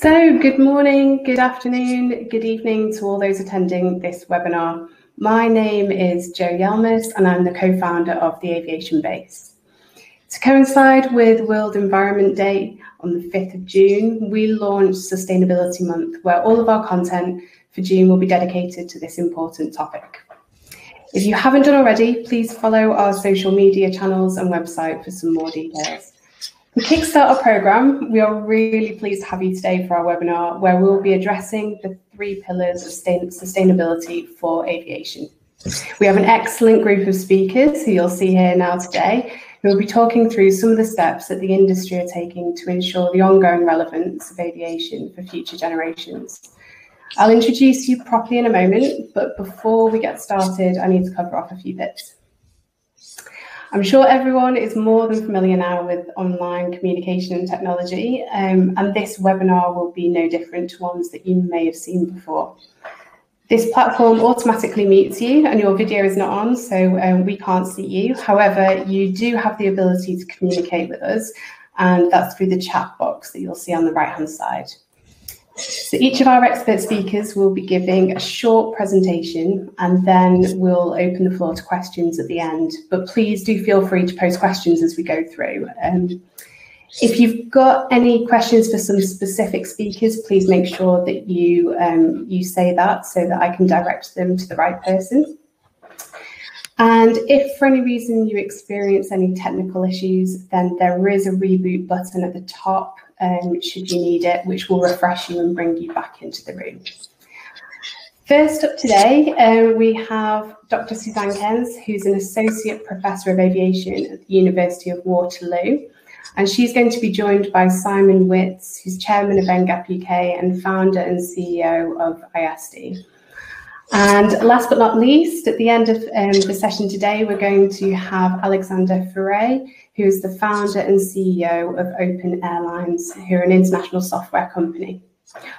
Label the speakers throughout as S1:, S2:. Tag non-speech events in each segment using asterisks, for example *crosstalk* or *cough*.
S1: So good morning, good afternoon, good evening to all those attending this webinar. My name is Joe Yelmes and I'm the co-founder of the Aviation Base. To coincide with World Environment Day on the 5th of June, we launched Sustainability Month where all of our content for June will be dedicated to this important topic. If you haven't done already, please follow our social media channels and website for some more details. To kickstart our programme, we are really pleased to have you today for our webinar where we'll be addressing the three pillars of sustainability for aviation. We have an excellent group of speakers who you'll see here now today who will be talking through some of the steps that the industry are taking to ensure the ongoing relevance of aviation for future generations. I'll introduce you properly in a moment, but before we get started, I need to cover off a few bits. I'm sure everyone is more than familiar now with online communication and technology, um, and this webinar will be no different to ones that you may have seen before. This platform automatically mutes you and your video is not on, so um, we can't see you. However, you do have the ability to communicate with us, and that's through the chat box that you'll see on the right-hand side. So each of our expert speakers will be giving a short presentation and then we'll open the floor to questions at the end. But please do feel free to post questions as we go through. Um, if you've got any questions for some specific speakers, please make sure that you um, you say that so that I can direct them to the right person. And if for any reason you experience any technical issues, then there is a reboot button at the top um, should you need it, which will refresh you and bring you back into the room. First up today, um, we have Dr. Suzanne Kearns, who's an Associate Professor of Aviation at the University of Waterloo. And she's going to be joined by Simon Witts, who's Chairman of NGAP UK and founder and CEO of IASD. And last but not least, at the end of um, the session today, we're going to have Alexandre Feray, who is the founder and CEO of OpenAirlines, who are an international software company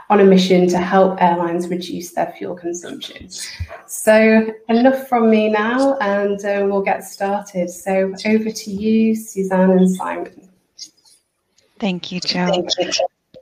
S1: on a mission to help airlines reduce their fuel consumption. So enough from me now, and uh, we'll get started. So over to you, Suzanne and Simon.
S2: Thank you, Jo. Thank you.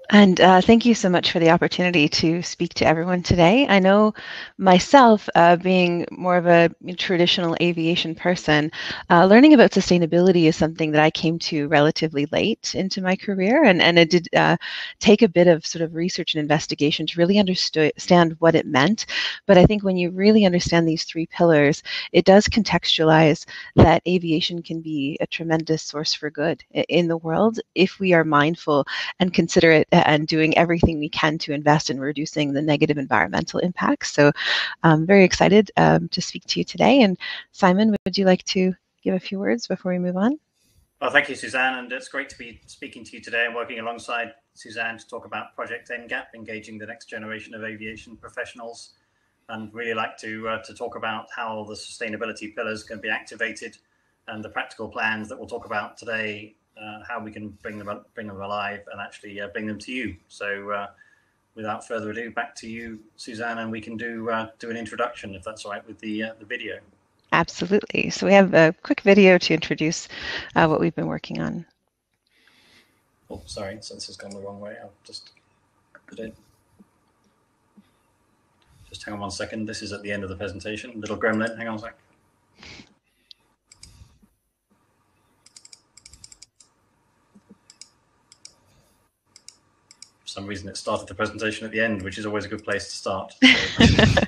S2: And uh, thank you so much for the opportunity to speak to everyone today. I know myself, uh, being more of a traditional aviation person, uh, learning about sustainability is something that I came to relatively late into my career. And, and it did uh, take a bit of sort of research and investigation to really understand what it meant. But I think when you really understand these three pillars, it does contextualize that aviation can be a tremendous source for good in the world if we are mindful and consider it and doing everything we can to invest in reducing the negative environmental impacts. So I'm very excited um, to speak to you today. And Simon, would you like to give a few words before we move on?
S3: Well, thank you, Suzanne, and it's great to be speaking to you today and working alongside Suzanne to talk about Project NGAP, engaging the next generation of aviation professionals, and really like to uh, to talk about how the sustainability pillars can be activated and the practical plans that we'll talk about today uh, how we can bring them bring them alive and actually uh, bring them to you. So, uh, without further ado, back to you, Suzanne, and we can do uh, do an introduction if that's all right with the uh, the video.
S2: Absolutely. So we have a quick video to introduce uh, what we've been working on.
S3: Oh, sorry, so this has gone the wrong way. I'll just put it. Just hang on one second. This is at the end of the presentation. Little gremlin, hang on a sec. Some reason it started the presentation at the end, which is always a good place to start. So, *laughs*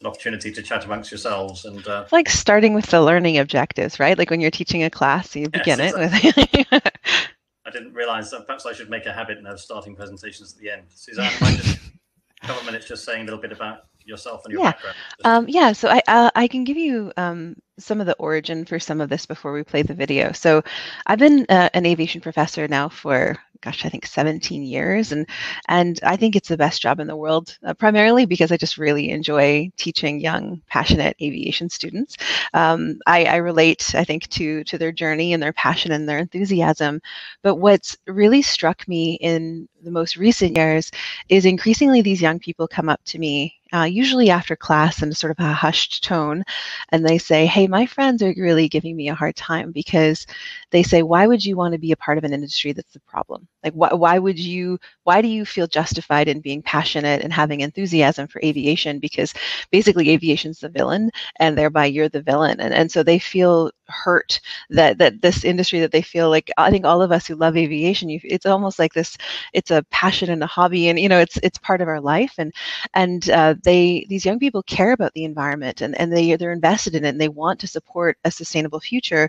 S3: an opportunity to chat amongst yourselves and uh,
S2: like starting with the learning objectives, right? Like when you're teaching a class, you begin yes, it with. *laughs*
S3: I didn't realize that perhaps I should make a habit of starting presentations at the end. Suzanne, might just a couple of minutes just saying a little bit about yourself and your
S2: yeah.
S3: background.
S2: Um, yeah, so I uh, I can give you um, some of the origin for some of this before we play the video. So I've been uh, an aviation professor now for gosh, I think 17 years, and and I think it's the best job in the world, uh, primarily because I just really enjoy teaching young, passionate aviation students. Um, I, I relate, I think, to to their journey and their passion and their enthusiasm. But what's really struck me in the most recent years is increasingly these young people come up to me uh, usually after class in sort of a hushed tone, and they say, Hey, my friends are really giving me a hard time because they say, Why would you want to be a part of an industry that's the problem? Like, why, why would you, why do you feel justified in being passionate and having enthusiasm for aviation? Because basically, aviation's the villain, and thereby you're the villain. And, and so they feel hurt that, that this industry that they feel like, I think all of us who love aviation, you, it's almost like this, it's a passion and a hobby, and, you know, it's, it's part of our life. And, and, uh, they these young people care about the environment and, and they they're invested in it and they want to support a sustainable future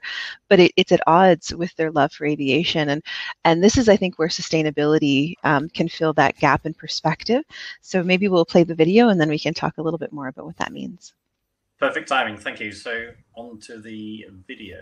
S2: but it, it's at odds with their love for aviation. And and this is i think where sustainability um, can fill that gap in perspective. So maybe we'll play the video and then we can talk a little bit more about what that means
S3: perfect timing thank you. So on to the video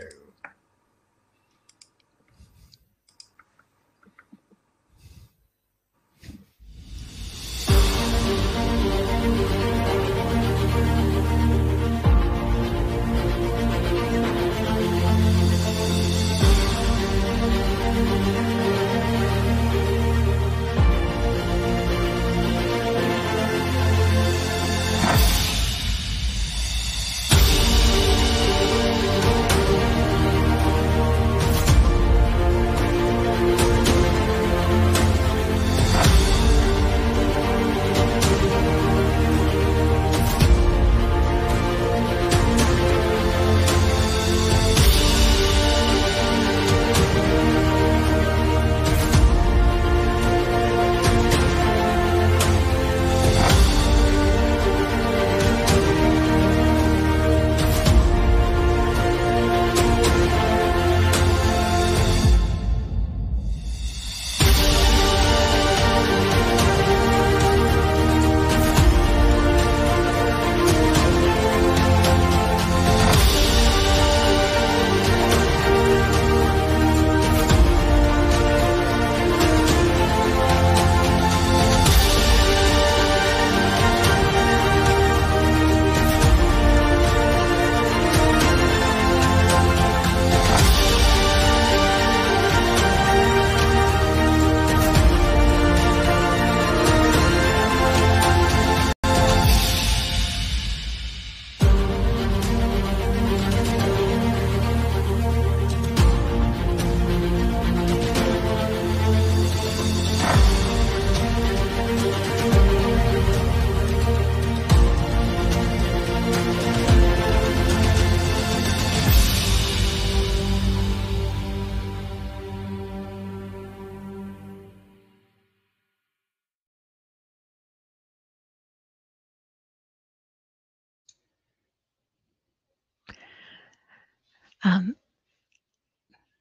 S2: Um,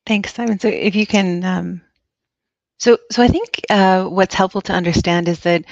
S2: thanks, Simon. So if you can, um, so so I think uh, what's helpful to understand is that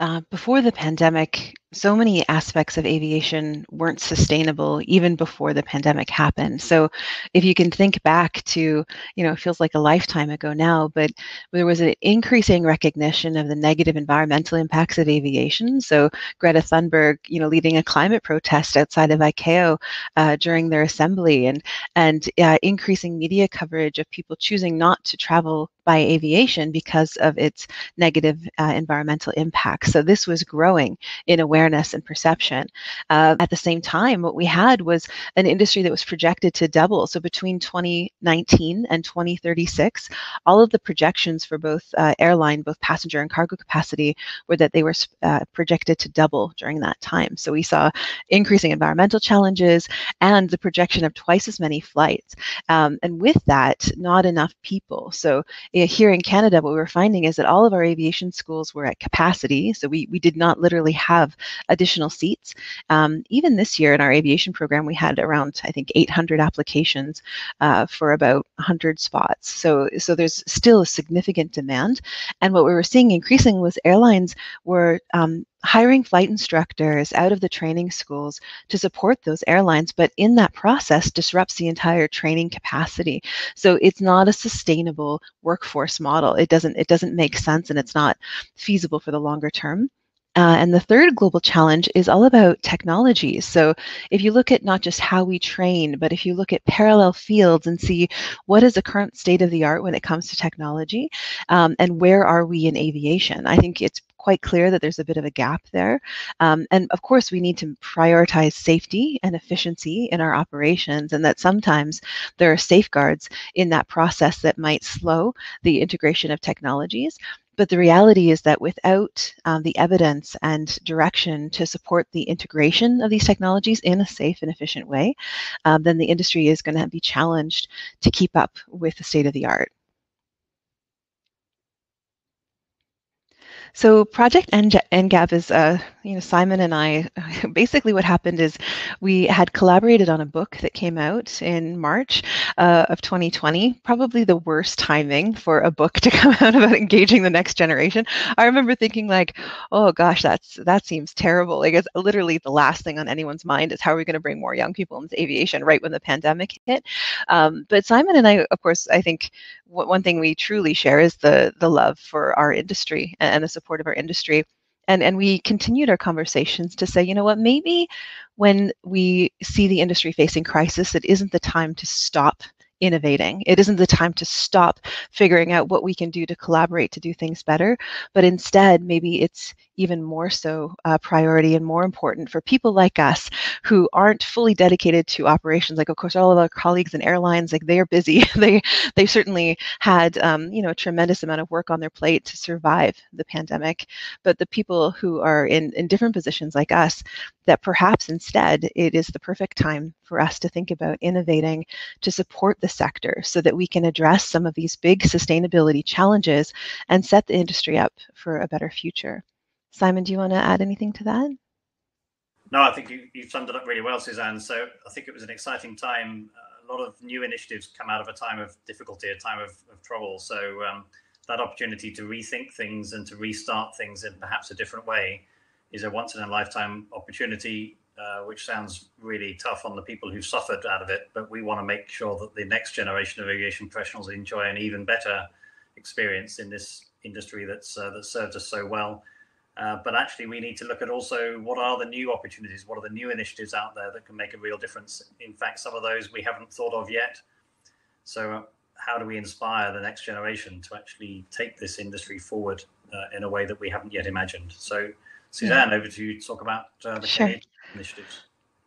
S2: uh, before the pandemic, so many aspects of aviation weren't sustainable even before the pandemic happened. So if you can think back to, you know, it feels like a lifetime ago now, but there was an increasing recognition of the negative environmental impacts of aviation. So Greta Thunberg, you know, leading a climate protest outside of ICAO uh, during their assembly and, and uh, increasing media coverage of people choosing not to travel by aviation because of its negative uh, environmental impacts. So this was growing in awareness awareness and perception. Uh, at the same time, what we had was an industry that was projected to double. So between 2019 and 2036, all of the projections for both uh, airline, both passenger and cargo capacity, were that they were uh, projected to double during that time. So we saw increasing environmental challenges and the projection of twice as many flights. Um, and with that, not enough people. So here in Canada, what we were finding is that all of our aviation schools were at capacity. So we, we did not literally have additional seats. Um, even this year in our aviation program, we had around, I think, 800 applications uh, for about 100 spots. So, so there's still a significant demand. And what we were seeing increasing was airlines were um, hiring flight instructors out of the training schools to support those airlines but in that process disrupts the entire training capacity so it's not a sustainable workforce model it doesn't it doesn't make sense and it's not feasible for the longer term Uh, and the third global challenge is all about technology. So if you look at not just how we train, but if you look at parallel fields and see what is the current state of the art when it comes to technology um, and where are we in aviation, I think it's quite clear that there's a bit of a gap there. Um, and of course, we need to prioritize safety and efficiency in our operations, and that sometimes there are safeguards in that process that might slow the integration of technologies. But the reality is that without um, the evidence and direction to support the integration of these technologies in a safe and efficient way, um, then the industry is going to be challenged to keep up with the state of the art. So Project NGAP is, uh, you know, Simon and I, *laughs* basically what happened is we had collaborated on a book that came out in March uh, of 2020, probably the worst timing for a book to *laughs* come out about engaging the next generation. I remember thinking like, oh gosh, that's that seems terrible. Like it's literally the last thing on anyone's mind is how are we going to bring more young people into aviation right when the pandemic hit. Um, but Simon and I, of course, I think one thing we truly share is the the love for our industry and the support of our industry. And, and we continued our conversations to say, you know what, maybe when we see the industry facing crisis, it isn't the time to stop innovating. It isn't the time to stop figuring out what we can do to collaborate to do things better, but instead, maybe it's even more so a priority and more important for people like us who aren't fully dedicated to operations. Like, of course, all of our colleagues in airlines, like they are busy. *laughs* they they certainly had um, you know a tremendous amount of work on their plate to survive the pandemic. But the people who are in in different positions like us, that perhaps instead it is the perfect time for us to think about innovating to support the sector so that we can address some of these big sustainability challenges and set the industry up for a better future. Simon, do you want to add anything to that?
S3: No, I think you, you summed it up really well, Suzanne. So I think it was an exciting time. A lot of new initiatives come out of a time of difficulty, a time of, of trouble. So um, that opportunity to rethink things and to restart things in perhaps a different way is a once in a lifetime opportunity, uh, which sounds really tough on the people who suffered out of it. But we want to make sure that the next generation of aviation professionals enjoy an even better experience in this industry that's uh, that served us so well uh, but actually, we need to look at also what are the new opportunities, what are the new initiatives out there that can make a real difference. In fact, some of those we haven't thought of yet. So, uh, how do we inspire the next generation to actually take this industry forward uh, in a way that we haven't yet imagined? So, Suzanne, over to you to talk about uh, the sure. initiatives.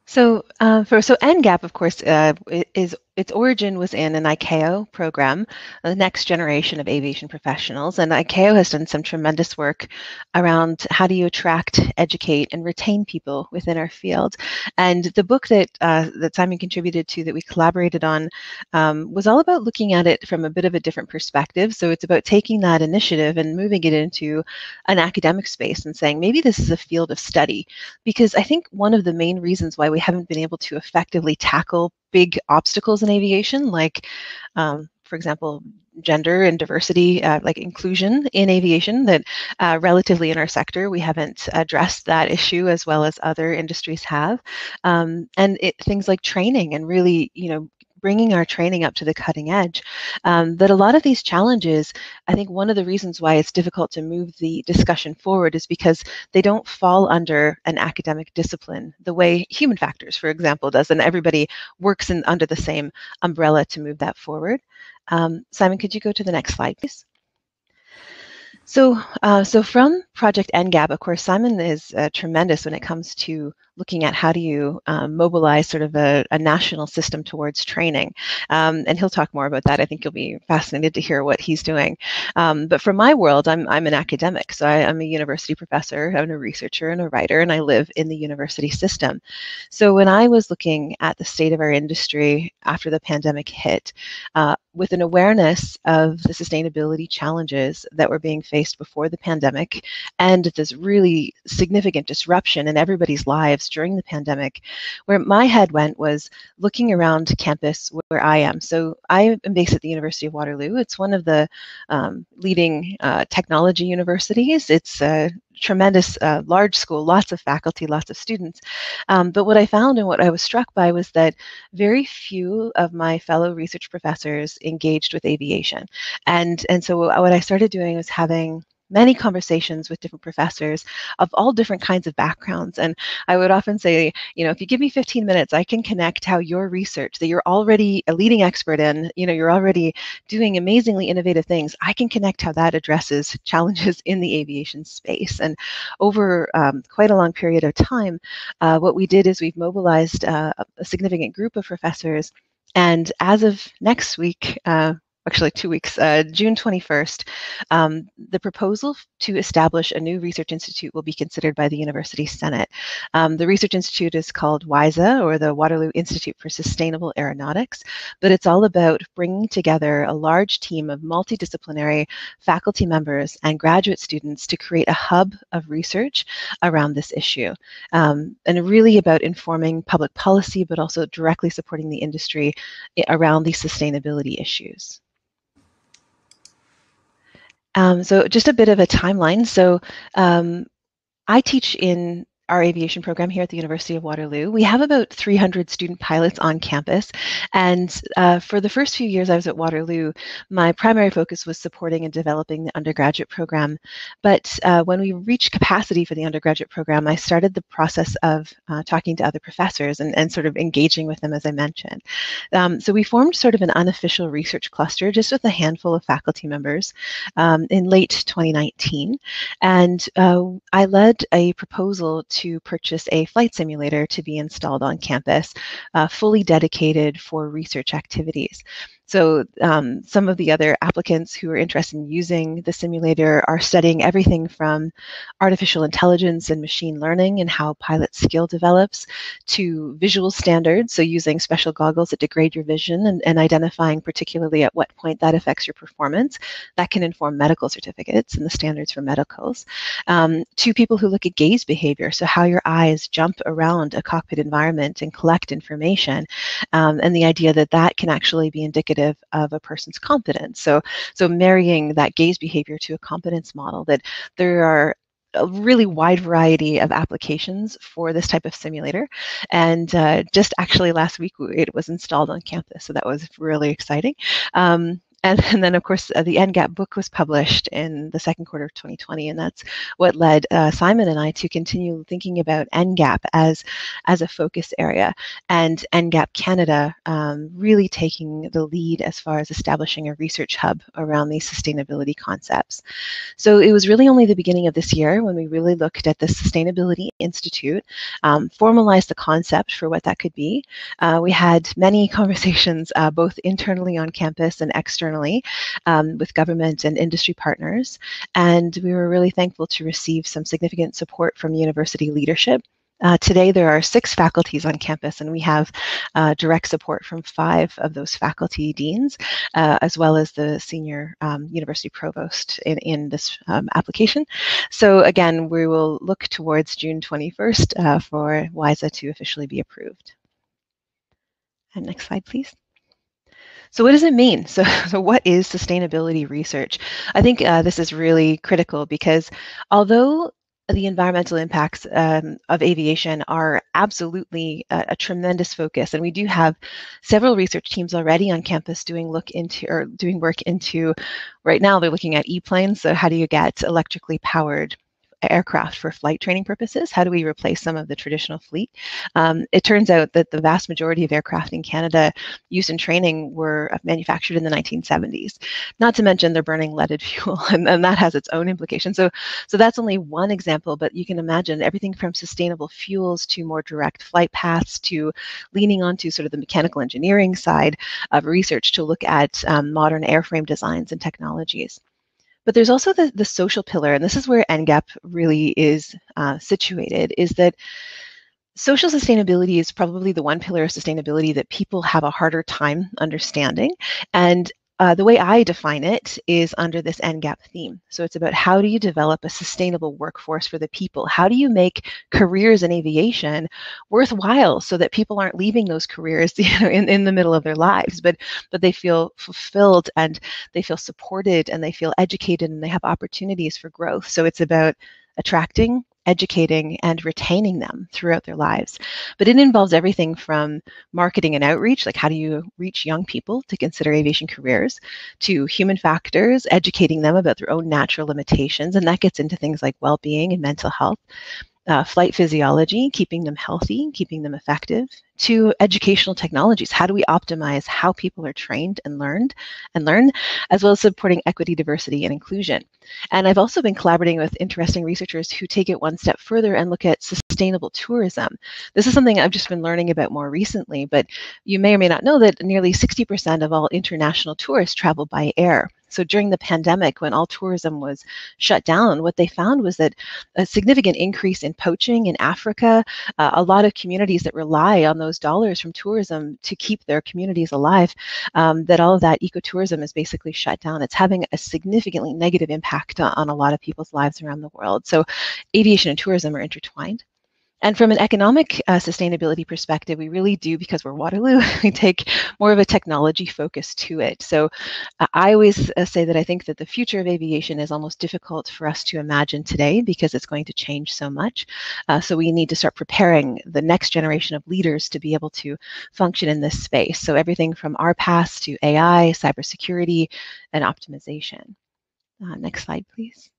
S2: So uh, for so NGAP, of course, uh, is its origin was in an ICAO program, the next generation of aviation professionals, and ICAO has done some tremendous work around how do you attract, educate, and retain people within our field. And the book that uh, that Simon contributed to, that we collaborated on, um, was all about looking at it from a bit of a different perspective. So it's about taking that initiative and moving it into an academic space and saying maybe this is a field of study, because I think one of the main reasons why we haven't been able to effectively tackle big obstacles in aviation, like, um, for example, gender and diversity, uh, like inclusion in aviation, that uh, relatively in our sector, we haven't addressed that issue as well as other industries have. Um, and it, things like training and really, you know, bringing our training up to the cutting edge. Um, but a lot of these challenges, I think one of the reasons why it's difficult to move the discussion forward is because they don't fall under an academic discipline the way human factors, for example, does, and everybody works in, under the same umbrella to move that forward. Um, Simon, could you go to the next slide, please? So, uh, so from Project NGAP, of course, Simon is uh, tremendous when it comes to looking at how do you um, mobilize sort of a, a, national system towards training. Um, and he'll talk more about that. I think you'll be fascinated to hear what he's doing. Um, but from my world, I'm, I'm an academic. So I, am a university professor, I'm a researcher and a writer, and I live in the university system. So when I was looking at the state of our industry after the pandemic hit, uh, with an awareness of the sustainability challenges that were being faced before the pandemic and this really significant disruption in everybody's lives during the pandemic, where my head went was looking around campus where I am. So I am based at the University of Waterloo. It's one of the um, leading uh, technology universities. It's a tremendous uh, large school, lots of faculty, lots of students. Um, but what I found and what I was struck by was that very few of my fellow research professors engaged with aviation. And, and so what I started doing was having many conversations with different professors of all different kinds of backgrounds. And I would often say, you know, if you give me 15 minutes, I can connect how your research that you're already a leading expert in, you know, you're already doing amazingly innovative things. I can connect how that addresses *laughs* challenges in the aviation space. And over um, quite a long period of time, uh, what we did is we've mobilized uh, a significant group of professors and as of next week, uh, actually two weeks, uh, June 21st, um, the proposal to establish a new research institute will be considered by the University Senate. Um, the research institute is called WISA, or the Waterloo Institute for Sustainable Aeronautics, but it's all about bringing together a large team of multidisciplinary faculty members and graduate students to create a hub of research around this issue, um, and really about informing public policy, but also directly supporting the industry eh, around these sustainability issues. Um, so just a bit of a timeline. So um, I teach in our aviation program here at the University of Waterloo. We have about 300 student pilots on campus. And uh, for the first few years I was at Waterloo, my primary focus was supporting and developing the undergraduate program. But uh, when we reached capacity for the undergraduate program, I started the process of uh, talking to other professors and, and sort of engaging with them, as I mentioned. Um, so we formed sort of an unofficial research cluster just with a handful of faculty members um, in late 2019. And uh, I led a proposal to purchase a flight simulator to be installed on campus, uh, fully dedicated for research activities. So um, some of the other applicants who are interested in using the simulator are studying everything from artificial intelligence and machine learning and how pilot skill develops to visual standards, so using special goggles that degrade your vision and, and identifying particularly at what point that affects your performance. That can inform medical certificates and the standards for medicals. Um, to people who look at gaze behavior, so how your eyes jump around a cockpit environment and collect information, um, and the idea that that can actually be indicative indicative of a person's competence. So, so marrying that gaze behavior to a competence model that there are a really wide variety of applications for this type of simulator. And uh, just actually last week, it was installed on campus. So that was really exciting. Um, and, and, then, of course, uh, the NGAP book was published in the second quarter of 2020, and that's what led uh, Simon and I to continue thinking about NGAP as, as a focus area, and NGAP Canada um, really taking the lead as far as establishing a research hub around these sustainability concepts. So it was really only the beginning of this year when we really looked at the Sustainability Institute, um, formalized the concept for what that could be. Uh, we had many *laughs* conversations, uh, both internally on campus and externally externally um, with government and industry partners. And we were really thankful to receive some significant support from university leadership. Uh, today, there are six faculties on campus, and we have uh, direct support from five of those faculty deans, uh, as well as the senior um, university provost in, in this um, application. So again, we will look towards June 21st uh, for WISA to officially be approved. And next slide, please. So what does it mean? So, *laughs* so what is sustainability research? I think uh, this is really critical because although the environmental impacts um, of aviation are absolutely a, a, tremendous focus, and we do have several research teams already on campus doing look into or doing work into. Right now, they're looking at e-planes. So, how do you get electrically powered aircraft for flight training purposes? How do we replace some of the traditional fleet? Um, it turns out that the vast majority of aircraft in Canada used in training were manufactured in the 1970s. Not to mention they're burning leaded *laughs* fuel, and, and that has its own implications. So, so that's only one example, but you can imagine everything from sustainable fuels to more direct flight paths to leaning onto sort of the mechanical engineering side of research to look at um, modern airframe designs and technologies. But there's also the, the social pillar, and this is where NGAP really is uh, situated, is that social sustainability is probably the one pillar of sustainability that people have a harder time understanding. And uh, the way I define it is under this NGAP theme. So it's about how do you develop a sustainable workforce for the people? How do you make careers in aviation worthwhile so that people aren't leaving those careers *laughs* you know, in, in the middle of their lives, but but they feel fulfilled and they feel supported and they feel educated and they have opportunities for growth. So it's about attracting educating, and retaining them throughout their lives. But it involves everything from marketing and outreach, like how do you reach young people to consider aviation careers, to human factors, educating them about their own natural limitations. And that gets into things like well being and mental health uh, flight physiology, keeping them healthy, keeping them effective, to educational technologies. How do we optimize how people are trained and learned and learn, as well as supporting equity, diversity, and inclusion. And I've also been collaborating with interesting researchers who take it one step further and look at sustainable tourism. This is something I've just been learning about more recently, but you may or may not know that nearly 60% of all international tourists travel by air. So during the pandemic, when all tourism was shut down, what they found was that a significant increase in poaching in Africa, uh, a lot of communities that rely on those dollars from tourism to keep their communities alive, um, that all of that ecotourism is basically shut down. It's having a significantly negative impact on a lot of people's lives around the world. So aviation and tourism are intertwined. And from an economic uh, sustainability perspective, we really do, because we're Waterloo, *laughs* we take more of a technology focus to it. So uh, I always uh, say that I think that the future of aviation is almost difficult for us to imagine today because it's going to change so much. Uh, so we need to start preparing the next generation of leaders to be able to function in this space. So everything from RPAS to AI, cybersecurity, and optimization. Uh, next slide, please.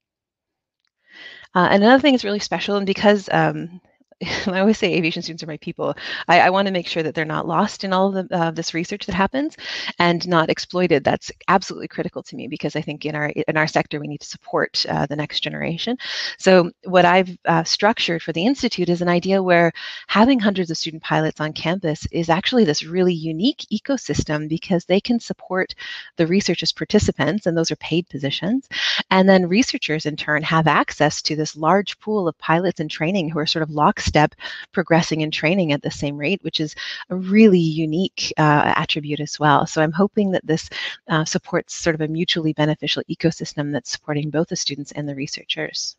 S2: Uh, and another thing that's really special, and because um, *laughs* I always say aviation students are my people. I, I want to make sure that they're not lost in all of the, uh, this research that happens and not exploited. That's absolutely critical to me because I think in our in our sector we need to support uh, the next generation. So what I've uh, structured for the institute is an idea where having hundreds of student pilots on campus is actually this really unique ecosystem because they can support the research as participants, and those are paid positions, and then researchers in turn have access to this large pool of pilots in training who are sort of lockstep step progressing and training at the same rate, which is a really unique uh, attribute as well. So I'm hoping that this uh, supports sort of a mutually beneficial ecosystem that's supporting both the students and the researchers.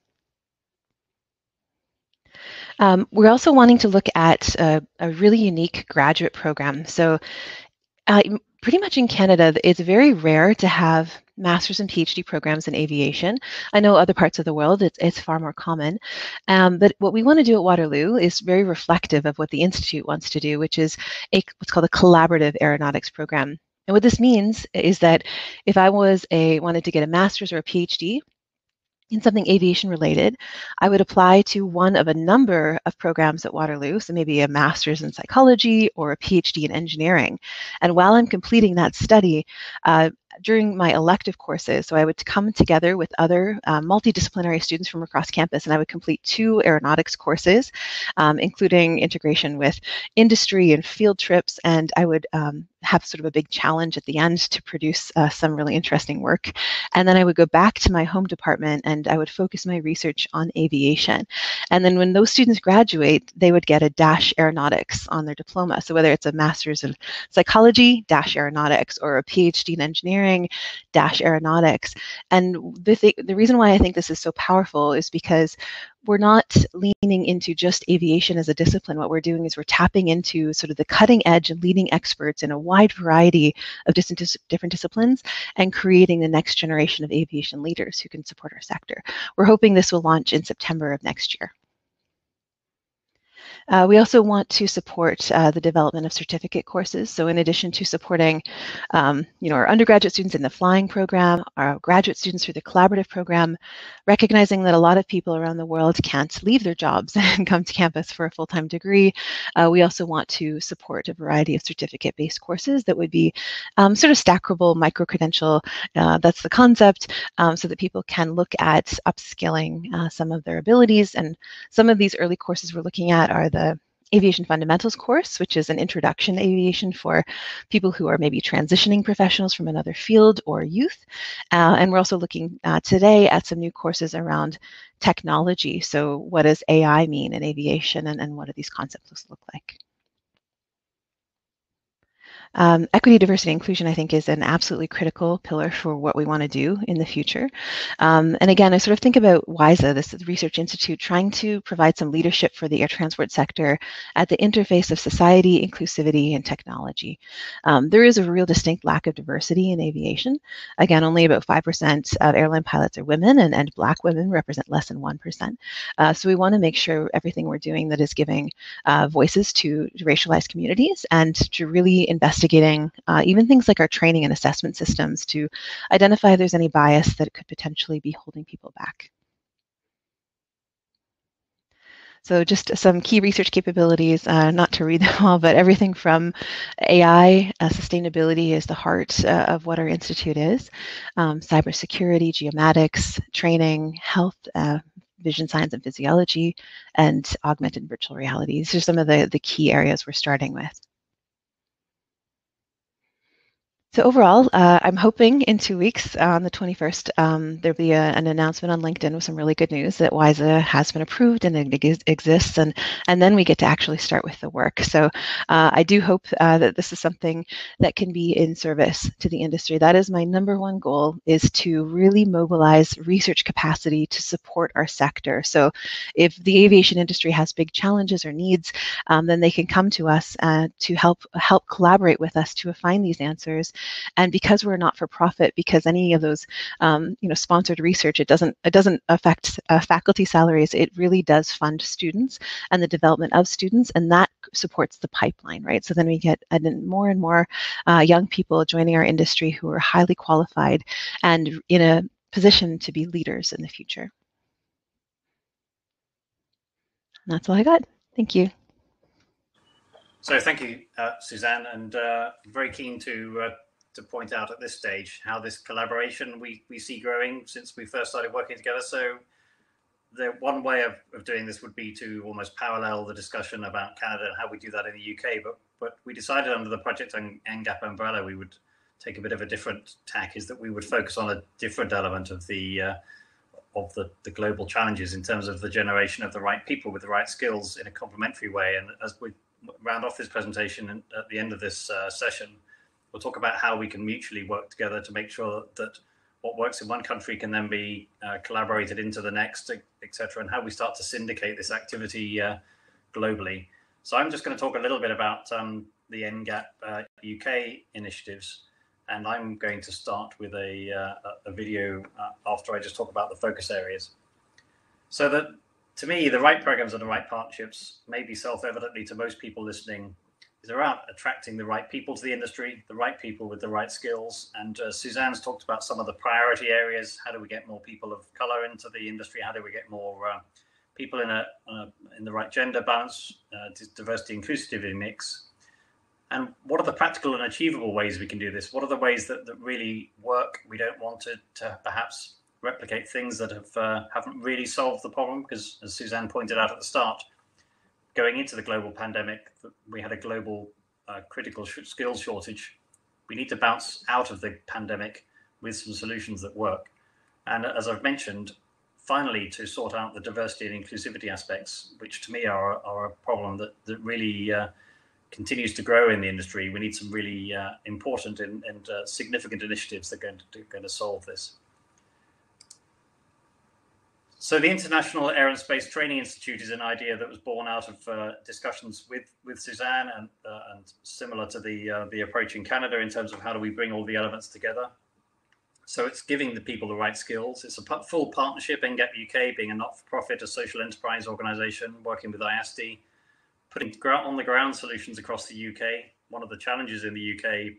S2: Um, we're also wanting to look at a, a really unique graduate program. So uh, pretty much in Canada, it's very rare to have master's and PhD programs in aviation. I know other parts of the world, it's, it's far more common. Um, but what we want to do at Waterloo is very reflective of what the Institute wants to do, which is a, what's called a collaborative aeronautics program. And what this means is that if I was a wanted to get a master's or a PhD, in something aviation related, I would apply to one of a number of programs at Waterloo, so maybe a master's in psychology or a PhD in engineering. And while I'm completing that study, uh, during my elective courses, so I would come together with other uh, multidisciplinary students from across campus, and I would complete two aeronautics courses, um, including integration with industry and field trips, and I would um, have sort of a big challenge at the end to produce uh, some really interesting work. And then I would go back to my home department and I would focus my research on aviation. And then when those students graduate, they would get a dash aeronautics on their diploma. So whether it's a master's in psychology, dash aeronautics, or a PhD in engineering, dash aeronautics. And the, th- the reason why I think this is so powerful is because we're not leaning into just aviation as a discipline. What we're doing is we're tapping into sort of the cutting edge and leading experts in a wide variety of different, different disciplines and creating the next generation of aviation leaders who can support our sector. We're hoping this will launch in September of next year. Uh, we also want to support uh, the development of certificate courses. So in addition to supporting, um, you know, our undergraduate students in the flying program, our graduate students through the collaborative program, recognizing that a lot of people around the world can't leave their jobs *laughs* and come to campus for a full-time degree, uh, we also want to support a variety of certificate-based courses that would be um, sort of stackable micro-credential. Uh, that's the concept, um, so that people can look at upskilling uh, some of their abilities. And some of these early courses we're looking at are the Aviation Fundamentals course, which is an introduction to aviation for people who are maybe transitioning professionals from another field or youth. Uh, and we're also looking uh, today at some new courses around technology. So, what does AI mean in aviation, and, and what do these concepts look like? Um, equity, diversity, inclusion, I think, is an absolutely critical pillar for what we want to do in the future. Um, and again, I sort of think about WISA, this research institute, trying to provide some leadership for the air transport sector at the interface of society, inclusivity, and technology. Um, there is a real distinct lack of diversity in aviation. Again, only about 5% of airline pilots are women, and, and Black women represent less than 1%. Uh, so we want to make sure everything we're doing that is giving uh, voices to racialized communities and to really invest investigating uh, even things like our training and assessment systems to identify if there's any bias that could potentially be holding people back. So just some key research capabilities, uh, not to read *laughs* them all, but everything from AI, uh, sustainability is the heart uh, of what our institute is, um, cybersecurity, geomatics, training, health, uh, vision science and physiology, and augmented virtual reality. These are some of the, the key areas we're starting with. So overall, uh, I'm hoping in two weeks, on the 21st, um, there'll be a, an announcement on LinkedIn with some really good news that WISA has been approved and it exists, and and then we get to actually start with the work. So uh, I do hope uh, that this is something that can be in service to the industry. That is my number one goal: is to really mobilize research capacity to support our sector. So if the aviation industry has big challenges or needs, um, then they can come to us uh, to help help collaborate with us to find these answers and because we're not for profit, because any of those um, you know sponsored research, it doesn't it doesn't affect uh, faculty salaries. It really does fund students and the development of students, and that supports the pipeline, right? So then we get more and more uh, young people joining our industry who are highly qualified and in a position to be leaders in the future. And that's all I got. Thank you.
S3: So thank you, uh, Suzanne, and uh, very keen to uh, to point out at this stage how this collaboration we, we see growing since we first started working together. So the one way of, of doing this would be to almost parallel the discussion about Canada and how we do that in the UK. But but we decided under the Project and NGAP umbrella we would take a bit of a different tack. Is that we would focus on a different element of the uh, of the, the global challenges in terms of the generation of the right people with the right skills in a complementary way. And as we round off this presentation and at the end of this uh, session, we'll talk about how we can mutually work together to make sure that what works in one country can then be uh, collaborated into the next, etc., and how we start to syndicate this activity uh, globally. So I'm just going to talk a little bit about um, the NGAP uh, UK initiatives, and I'm going to start with a, uh, a video uh, after I just talk about the focus areas. So that to me, the right programs and the right partnerships may be self-evidently to most people listening is around attracting the right people to the industry, the right people with the right skills. And uh, Suzanne's talked about some of the priority areas. How do we get more people of color into the industry? How do we get more uh, people in a uh, in the right gender balance, uh, diversity, inclusivity mix? And what are the practical and achievable ways we can do this? What are the ways that, that really work? We don't want to, to perhaps replicate things that have uh, haven't really solved the problem because, as Suzanne pointed out at the start, going into the global pandemic, we had a global uh, critical sh- skills shortage. We need to bounce out of the pandemic with some solutions that work. And as I've mentioned, finally, to sort out the diversity and inclusivity aspects, which to me are, are a problem that, that really uh, continues to grow in the industry, we need some really uh, important and, and uh, significant initiatives that are going to, going to solve this. So the International Air and Space Training Institute is an idea that was born out of uh, discussions with with Suzanne and uh, and similar to the uh, the approach in Canada in terms of how do we bring all the elements together. So it's giving the people the right skills. It's a full partnership. NGAP UK being a not-for-profit, a social enterprise organisation working with IASTI, putting on the ground solutions across the UK. One of the challenges in the UK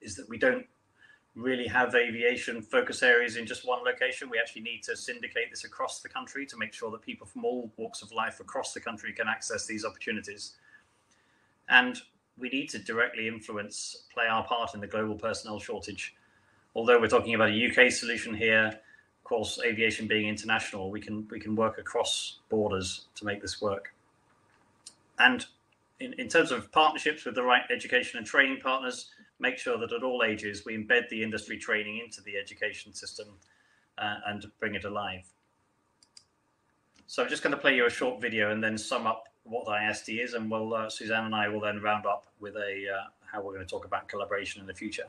S3: is that we don't really have aviation focus areas in just one location. We actually need to syndicate this across the country to make sure that people from all walks of life across the country can access these opportunities. And we need to directly influence, play our part in the global personnel shortage. Although we're talking about a UK solution here, of course, aviation being international, we can we can work across borders to make this work. And in, in terms of partnerships with the right education and training partners, make sure that at all ages we embed the industry training into the education system uh, and bring it alive. So I'm just going to play you a short video and then sum up what IASTI is, and we'll, uh, Suzanne and I will then round up with a uh, how we're going to talk about collaboration in the future.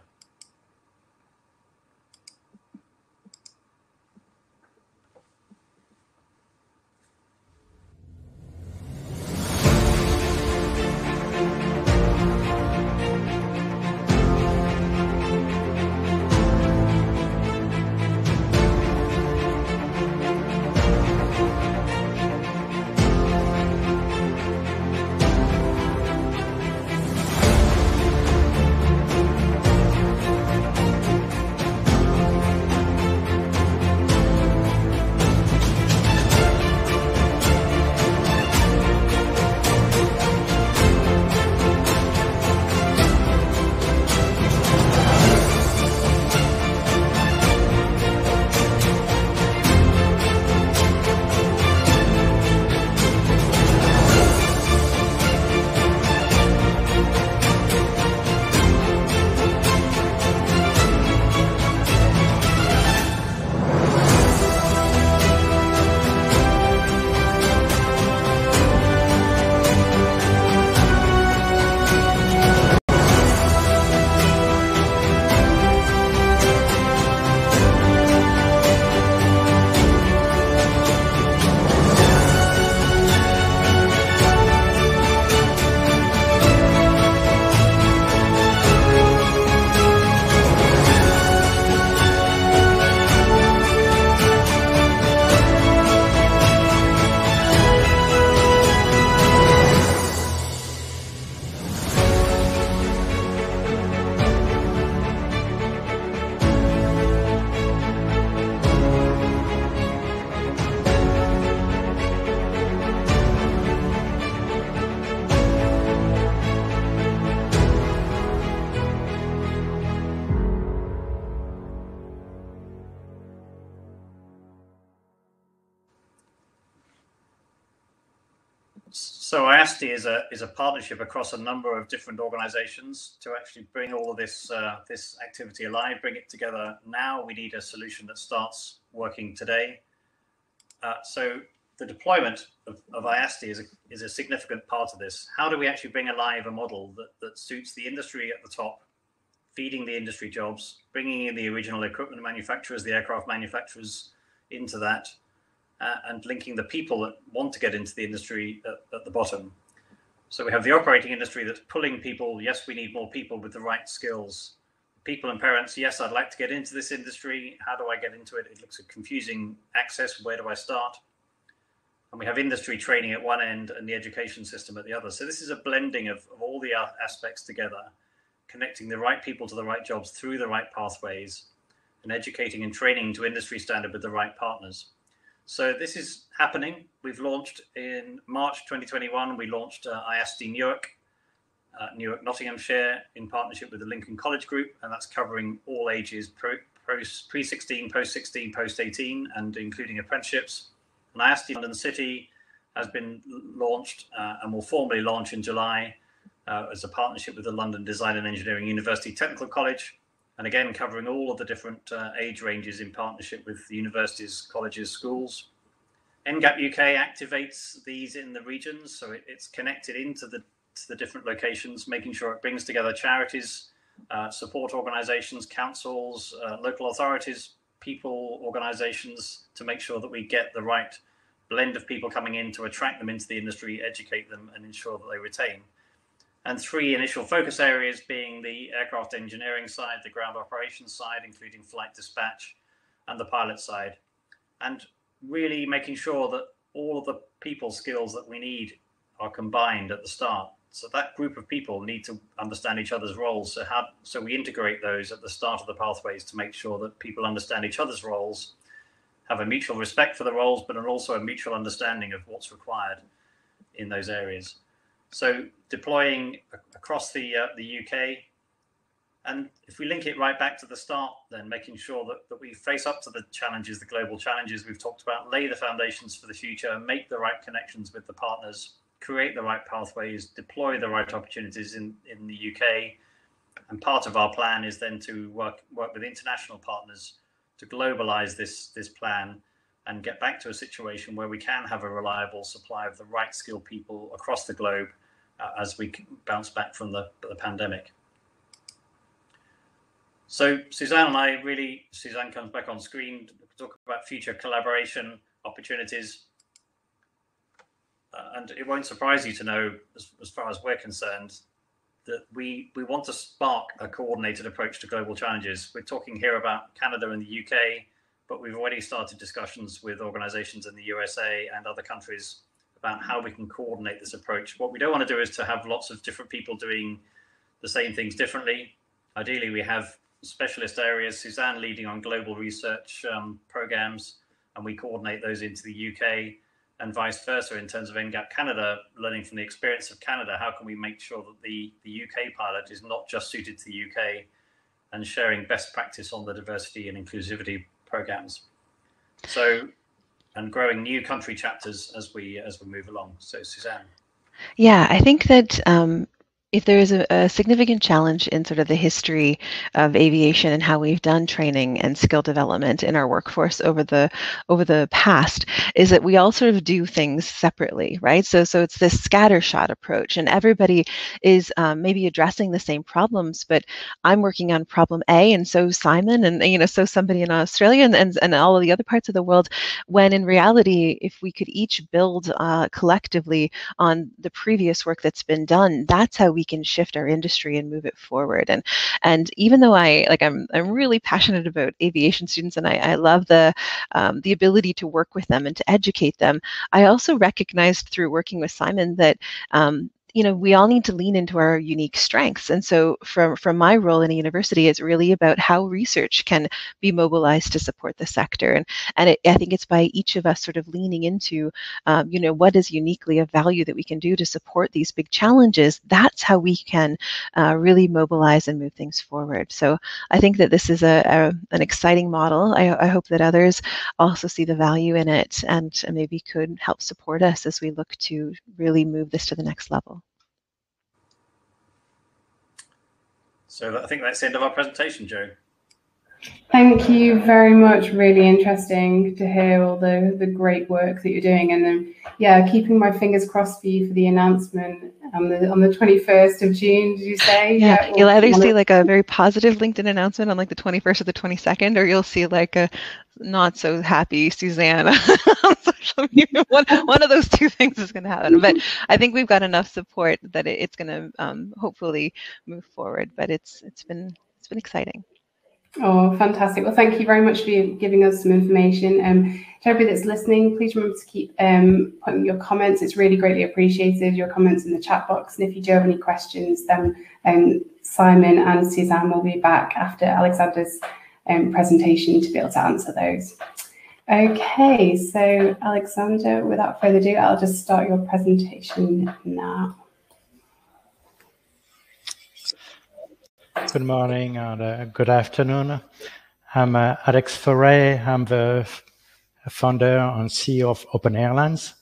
S3: Is a is a partnership across a number of different organisations to actually bring all of this uh, this activity alive, bring it together. Now we need a solution that starts working today. Uh, so the deployment of, of is a, is a significant part of this. How do we actually bring alive a model that, that suits the industry at the top, feeding the industry jobs, bringing in the original equipment manufacturers, the aircraft manufacturers into that, uh, and linking the people that want to get into the industry at, at, the bottom. So we have the operating industry that's pulling people. Yes, we need more people with the right skills. People and parents, yes, I'd like to get into this industry. How do I get into it? It looks a confusing access. Where do I start? And we have industry training at one end and the education system at the other. So this is a blending of, of all the aspects together, connecting the right people to the right jobs through the right pathways, and educating and training to industry standard with the right partners. So this is happening. We've launched in March 2021. We launched uh, IASTI Newark, uh, Newark Nottinghamshire, in partnership with the Lincoln College Group, and that's covering all ages pre, pre 16, post 16, post 18, and including apprenticeships. And IASTI London City has been launched uh, and will formally launch in July uh, as a partnership with the London Design and Engineering University Technical College and again covering all of the different uh, age ranges in partnership with universities, colleges, schools. NGAP UK activates these in the regions, so it, it's connected into the to the different locations, making sure it brings together charities, uh, support organisations, councils, uh, local authorities, people, organisations, to make sure that we get the right blend of people coming in to attract them into the industry, educate them, and ensure that they retain and three initial focus areas being the aircraft engineering side, the ground operations side, including flight dispatch, and the pilot side. And really making sure that all of the people skills that we need are combined at the start. So that group of people need to understand each other's roles. So how so we integrate those at the start of the pathways to make sure that people understand each other's roles, have a mutual respect for the roles, but also a mutual understanding of what's required in those areas. So deploying across the uh, the UK, and if we link it right back to the start, then making sure that, that we face up to the challenges, the global challenges we've talked about, lay the foundations for the future, make the right connections with the partners, create the right pathways, deploy the right opportunities in, in the UK. And part of our plan is then to work work with international partners to globalize this this plan and get back to a situation where we can have a reliable supply of the right skilled people across the globe as we bounce back from the, the pandemic. So Suzanne and I really, Suzanne comes back on screen to talk about future collaboration opportunities. Uh, and it won't surprise you to know, as, as far as we're concerned, that we we want to spark a coordinated approach to global challenges. We're talking here about Canada and the UK, but we've already started discussions with organizations in the USA and other countries about how we can coordinate this approach. What we don't want to do is to have lots of different people doing the same things differently. Ideally, we have specialist areas, Suzanne leading on global research um, programs, and we coordinate those into the UK and vice versa in terms of NGAP Canada, learning from the experience of Canada, how can we make sure that the, the UK pilot is not just suited to the UK and sharing best practice on the diversity and inclusivity programs. So, and growing new country chapters as we as we move along. So, Suzanne.
S2: Yeah, I think that um, if there is a, a, significant challenge in sort of the history of aviation and how we've done training and skill development in our workforce over the over the past is that we all sort of do things separately right? So so it's this scattershot approach and everybody is um, maybe addressing the same problems but i'm working on problem a and so simon and you know so somebody in australia and, and, and all of the other parts of the world when in reality if we could each build uh, collectively on the previous work that's been done that's how we we can shift our industry and move it forward. And and even though I like I'm I'm really passionate about aviation students and I, I love the um, the ability to work with them and to educate them, I also recognized through working with Simon that um, you know we all need to lean into our unique strengths. And so from from my role in a university it's really about how research can be mobilized to support the sector. And and it, i think it's by each of us sort of leaning into um, you know what is uniquely of value that we can do to support these big challenges that's how we can uh, really mobilize and move things forward. So i think that this is a, a an exciting model. I, I hope that others also see the value in it and maybe could help support us as we look to really move this to the next level
S3: So I think that's the end of our presentation, Joe.
S1: Thank you very much. Really interesting to hear all the, the great work that you're doing. And then, yeah, keeping my fingers crossed for you for the announcement on the on the 21st of June, did you say?
S2: Yeah, yeah you'll either see like a very positive LinkedIn announcement on like the 21st or the 22nd, or you'll see like a not so happy Suzanne *laughs* on social media. *laughs* One, one of those two things is going to happen. But I think we've got enough support that it, it's going to um, hopefully move forward. But it's it's been it's been exciting.
S1: Oh, fantastic. Well, thank you very much for giving us some information. Um, to everybody that's listening, please remember to keep um, putting your comments. It's really greatly appreciated, your comments in the chat box. And if you do have any questions, then um, Simon and Suzanne will be back after Alexander's um, presentation to be able to answer those. Okay, so Alexander, without further ado, I'll just start your presentation now.
S4: Good morning and uh, good afternoon. I'm uh, Alex Feray. I'm the founder and CEO of OpenAirlines.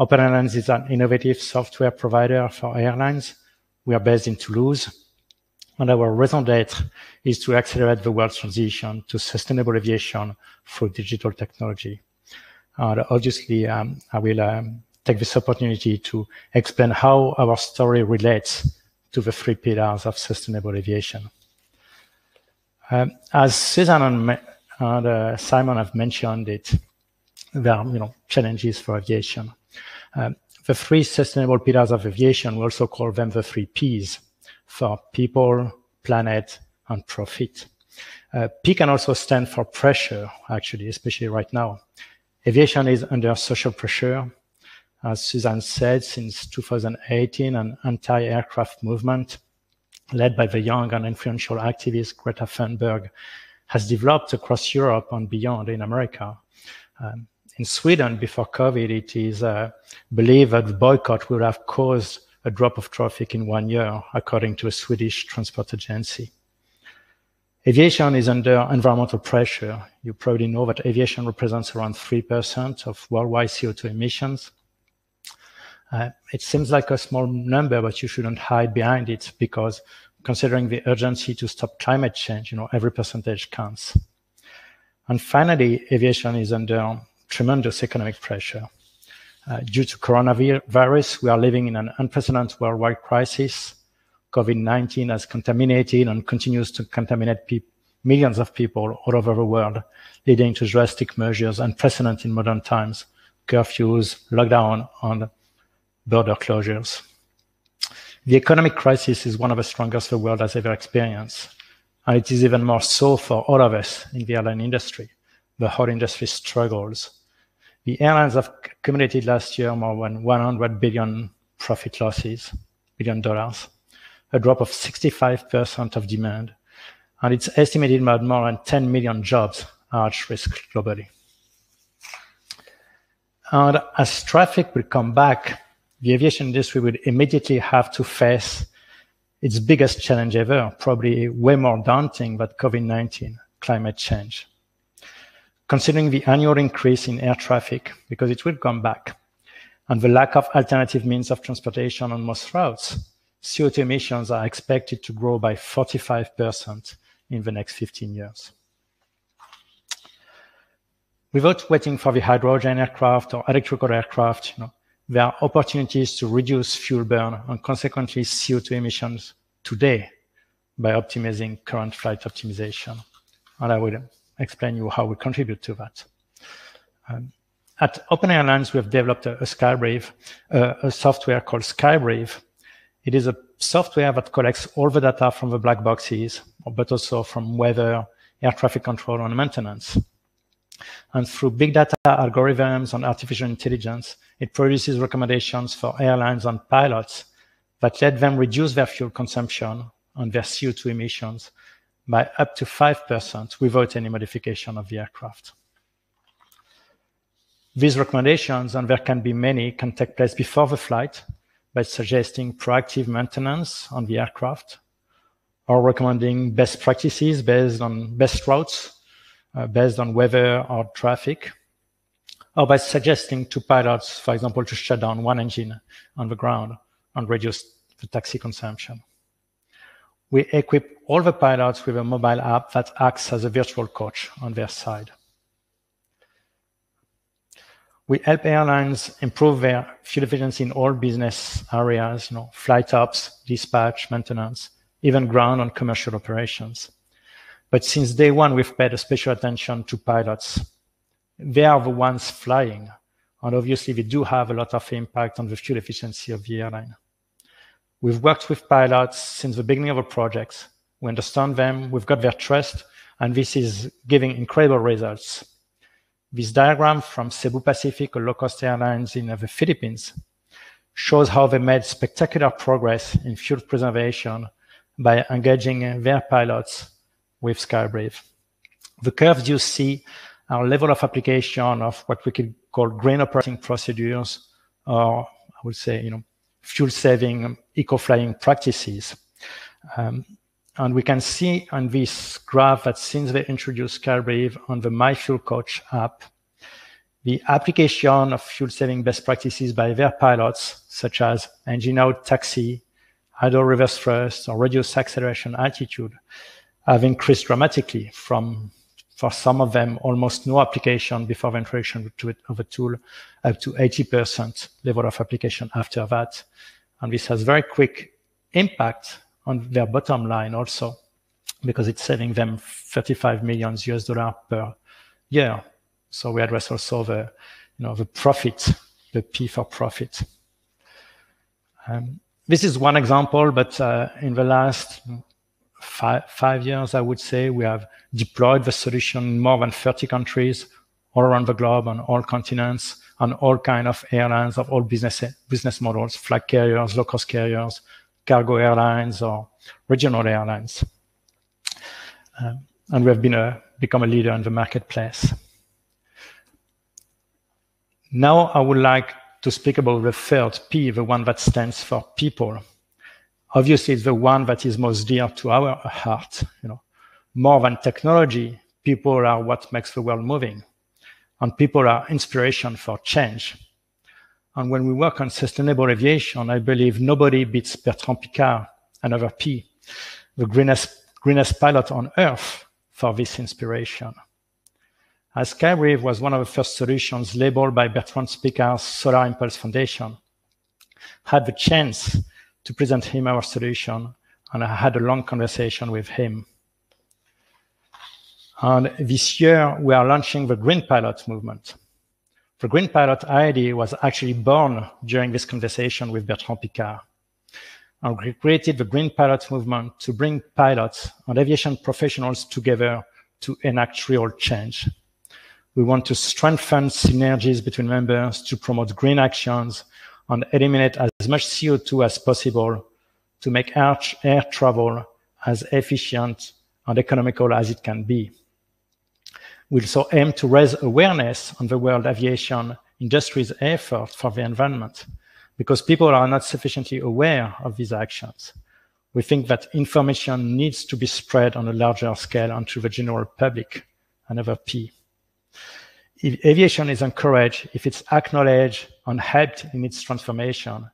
S4: Open Airlines is an innovative software provider for airlines. We are based in Toulouse and our raison d'etre is to accelerate the world's transition to sustainable aviation through digital technology. And obviously, um, I will um, take this opportunity to explain how our story relates to the three pillars of sustainable aviation. Um, as Susan and, and uh, Simon have mentioned it, there are you know, challenges for aviation. Um, the three sustainable pillars of aviation, we also call them the three Ps for people, planet, and profit. Uh, P can also stand for pressure, actually, especially right now. Aviation is under social pressure. As Suzanne said, since 2018, an anti-aircraft movement led by the young and influential activist Greta Thunberg has developed across Europe and beyond in America. Um, in Sweden, before COVID, it is uh, believed that the boycott would have caused a drop of traffic in one year, according to a Swedish transport agency. Aviation is under environmental pressure. You probably know that aviation represents around 3% of worldwide CO2 emissions. Uh, it seems like a small number, but you shouldn't hide behind it because considering the urgency to stop climate change, you know, every percentage counts. And finally, aviation is under tremendous economic pressure. Uh, due to coronavirus, we are living in an unprecedented worldwide crisis. COVID-19 has contaminated and continues to contaminate pe millions of people all over the world, leading to drastic measures unprecedented in modern times, curfews, lockdown, and border closures. The economic crisis is one of the strongest the world has ever experienced, and it is even more so for all of us in the airline industry. The whole industry struggles. The airlines have accumulated last year more than 100 billion profit losses, billion dollars, a drop of 65% of demand, and it's estimated that more than 10 million jobs are at risk globally. And as traffic will come back, the aviation industry would immediately have to face its biggest challenge ever, probably way more daunting than COVID-19, climate change. Considering the annual increase in air traffic, because it will come back, and the lack of alternative means of transportation on most routes, CO2 emissions are expected to grow by 45% in the next 15 years. Without waiting for the hydrogen aircraft or electrical aircraft, you know, there are opportunities to reduce fuel burn and consequently CO2 emissions today by optimizing current flight optimization. And I will explain you how we contribute to that. Um, at OpenAirlines, we have developed a, a SkyBreathe, uh, a software called SkyBreathe. It is a software that collects all the data from the black boxes, but also from weather, air traffic control, and maintenance. And through big data algorithms and artificial intelligence, it produces recommendations for airlines and pilots that let them reduce their fuel consumption and their CO2 emissions by up to 5% without any modification of the aircraft. These recommendations, and there can be many, can take place before the flight by suggesting proactive maintenance on the aircraft or recommending best practices based on best routes uh, based on weather or traffic, or by suggesting to pilots, for example, to shut down one engine on the ground and reduce the taxi consumption. We equip all the pilots with a mobile app that acts as a virtual coach on their side. We help airlines improve their fuel efficiency in all business areas, you know, flight ops, dispatch, maintenance, even ground and commercial operations. But since day one, we've paid a special attention to pilots. They are the ones flying, and obviously they do have a lot of impact on the fuel efficiency of the airline. We've worked with pilots since the beginning of the project. We understand them, we've got their trust, and this is giving incredible results. This diagram from Cebu Pacific, a low-cost airlines in the Philippines, shows how they made spectacular progress in fuel preservation by engaging their pilots with SkyBreathe. The curves you see are level of application of what we could call green operating procedures, or I would say, you know, fuel saving eco-flying practices. Um, and we can see on this graph that since they introduced SkyBreathe on the MyFuelCoach app, the application of fuel saving best practices by their pilots, such as engine out taxi, idle reverse thrust, or reduce acceleration altitude, have increased dramatically from, for some of them, almost no application before the introduction of a tool up to 80% level of application after that. And this has very quick impact on their bottom line also, because it's saving them 35 million US dollar per year. So we address also the, you know, the profit, the P for profit. Um, this is one example, but uh, in the last five, five years, I would say, we have deployed the solution in more than 30 countries all around the globe on all continents on all kind of airlines of all business business models, flag carriers, low-cost carriers, cargo airlines, or regional airlines. Um, and we have been a, become a leader in the marketplace. Now I would like to speak about the third P, the one that stands for people obviously it's the one that is most dear to our heart. You know, more than technology, people are what makes the world moving, and people are inspiration for change. And when we work on sustainable aviation, I believe nobody beats Bertrand Piccard, another P, the greenest, greenest pilot on earth for this inspiration. As SkyBreathe was one of the first solutions labeled by Bertrand Piccard's Solar Impulse Foundation, had the chance to present him our solution, and I had a long conversation with him. And this year, we are launching the Green Pilot movement. The Green Pilot idea was actually born during this conversation with Bertrand Piccard. And we created the Green Pilot movement to bring pilots and aviation professionals together to enact real change. We want to strengthen synergies between members to promote green actions and eliminate as much CO2 as possible to make air, air travel as efficient and economical as it can be. We also aim to raise awareness on the world aviation industry's effort for the environment because people are not sufficiently aware of these actions. We think that information needs to be spread on a larger scale onto the general public, another P. If aviation is encouraged, if it's acknowledged and helped in its transformation,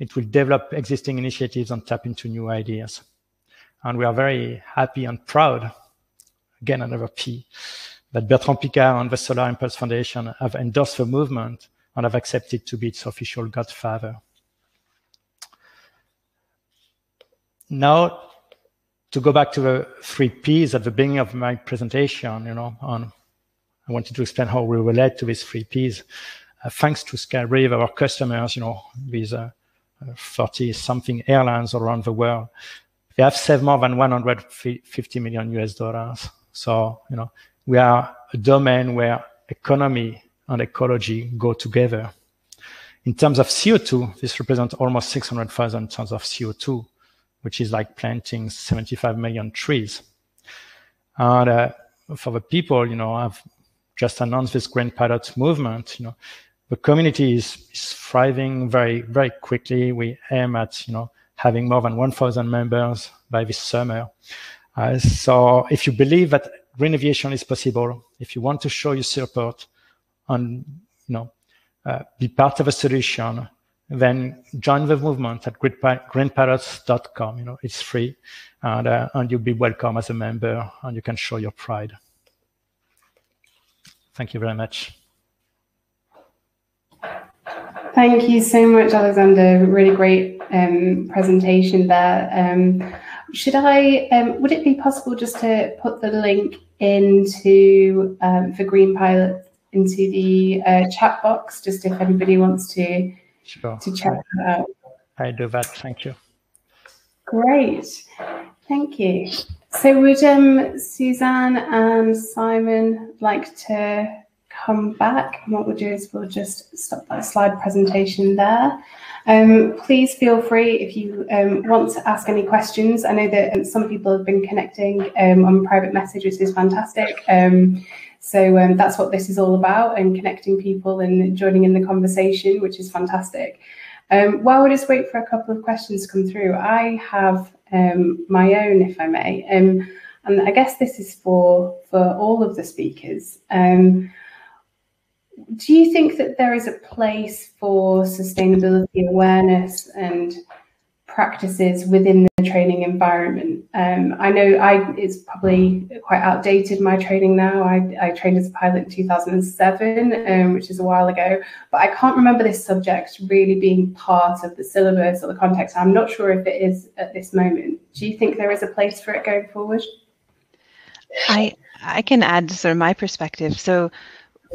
S4: it will develop existing initiatives and tap into new ideas. And we are very happy and proud, again, another P, that Bertrand Piccard and the Solar Impulse Foundation have endorsed the movement and have accepted to be its official godfather. Now, to go back to the three Ps at the beginning of my presentation, you know, on, I wanted to explain how we relate to these three Ps. Uh, thanks to SkyBreathe, our customers, you know, these 40 uh, something airlines around the world, they have saved more than 150 million US dollars. So, you know, we are a domain where economy and ecology go together. In terms of CO2, this represents almost 600,000 tons of CO2, which is like planting 75 million trees. And uh, for the people, you know, I've just announced this Green Pilot movement. You know, the community is, is thriving very, very quickly. We aim at, you know, having more than 1,000 members by this summer. Uh, so if you believe that green aviation is possible. If you want to show your support and you know uh, be part of a solution, then join the movement at greenpilots.com. You know it's free, and uh, and you'll be welcome as a member, and you can show your pride. Thank you very much.
S1: Thank you so much, Alexander. Really great um, presentation there. Um, should I, um, would it be possible just to put the link into um, for Green Pilot into the uh, chat box, just if anybody wants to
S4: sure.
S1: to check that out.
S4: I do that. Thank you.
S1: Great, thank you. So, would um, Suzanne and Simon like to come back? And what we'll do is we'll just stop that slide presentation there. Um, please feel free if you um, want to ask any questions. I know that some people have been connecting um, on private messages which is fantastic. Um, so um, that's what this is all about and connecting people and joining in the conversation, which is fantastic. while we just wait for a couple of questions to come through, I have Um, my own, if I may. Um, and I guess this is for, for all of the speakers um, do you think that there is a place for sustainability awareness and practices within the training environment? Um, I know I it's probably quite outdated my training now. I, I trained as a pilot in 2007, um, which is a while ago, but I can't remember this subject really being part of the syllabus or the context. I'm not sure if it is at this moment. Do you think there is a place for it going forward?
S2: I I can add sort of my perspective. So